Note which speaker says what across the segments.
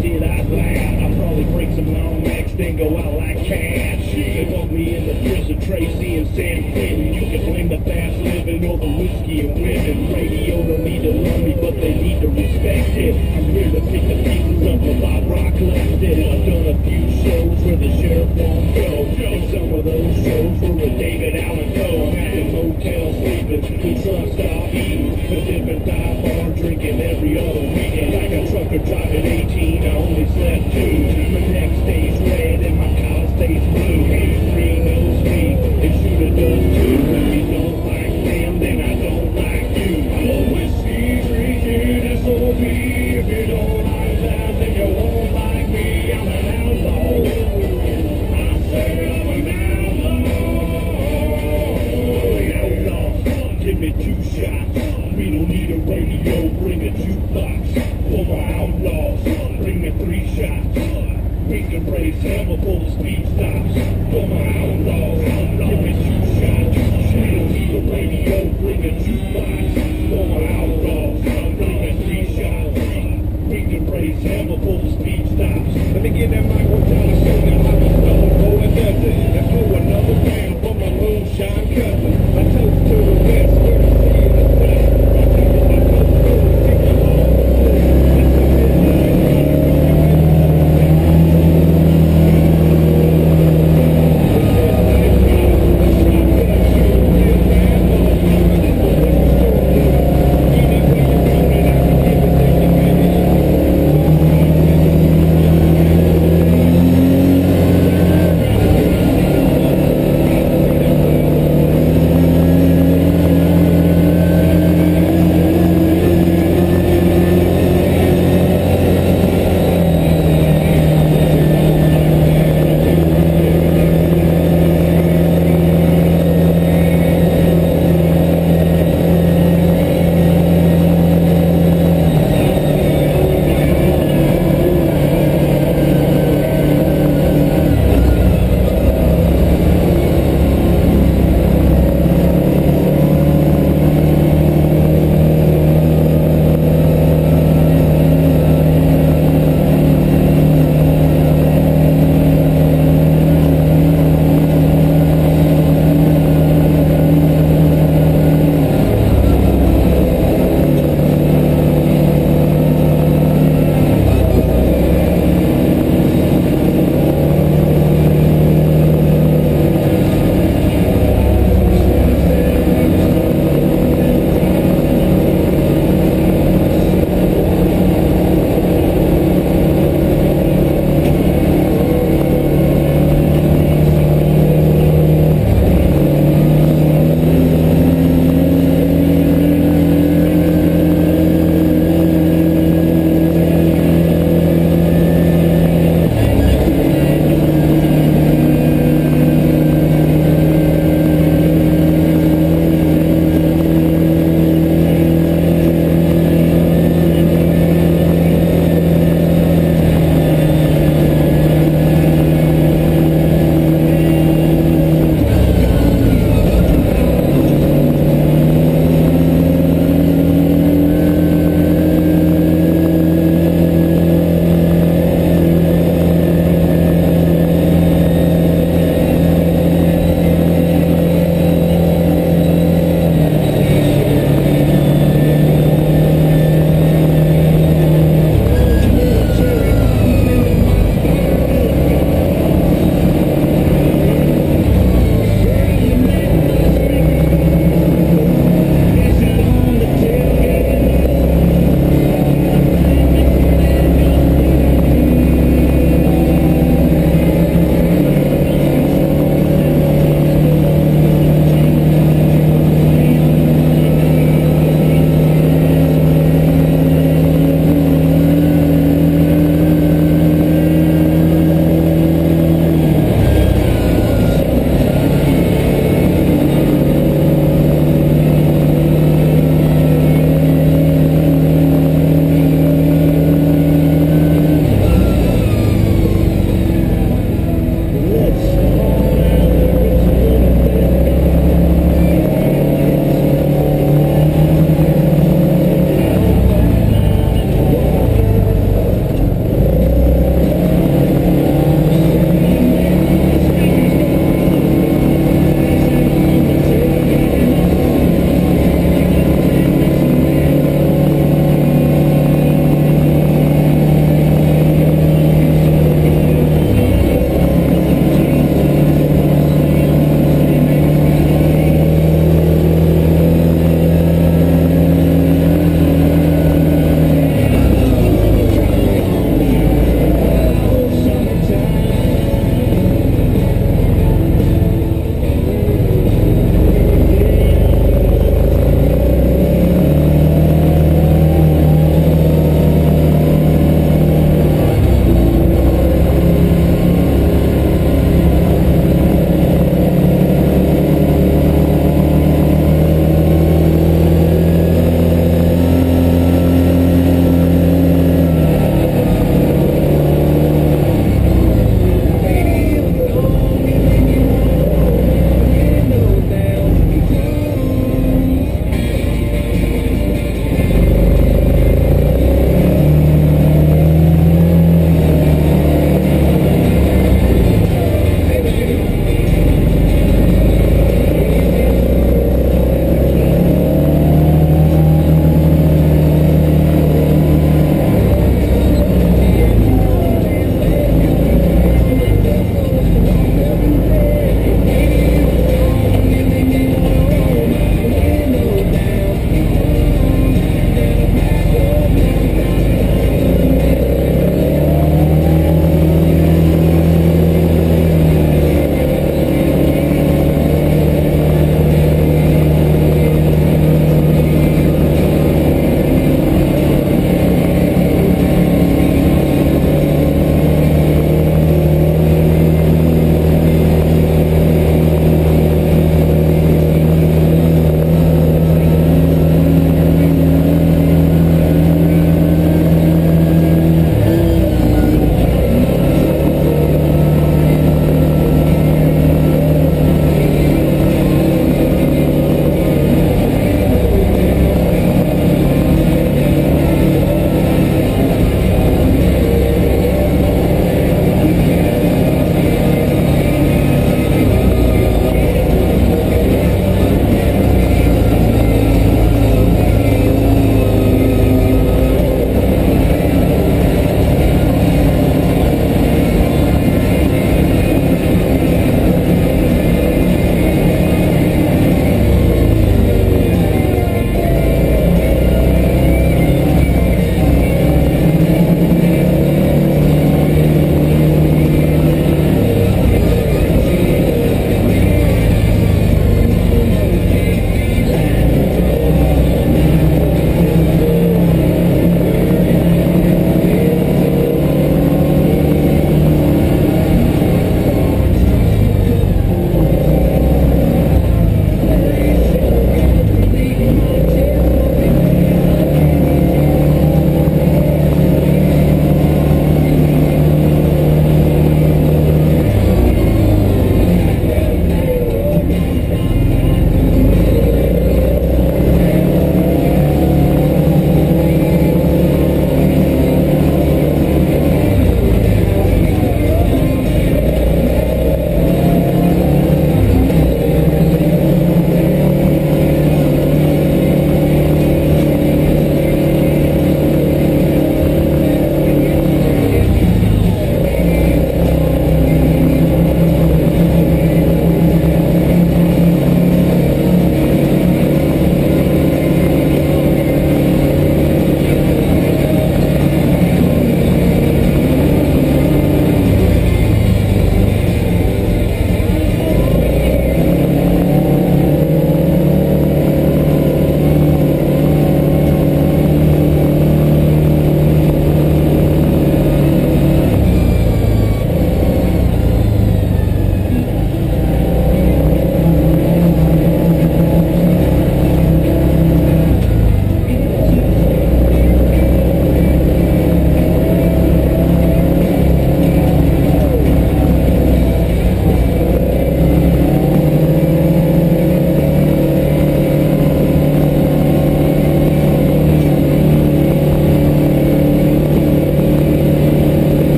Speaker 1: did I laugh? I'll probably break some long necks, then go out like cash. They want me in the prison, Tracy and San Quentin. You can blame the fast living over whiskey and women. Radio don't need to love me, but they need to respect it. I'm here to pick the pieces up of my rock left. I've done a few shows where the sheriff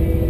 Speaker 2: Wait,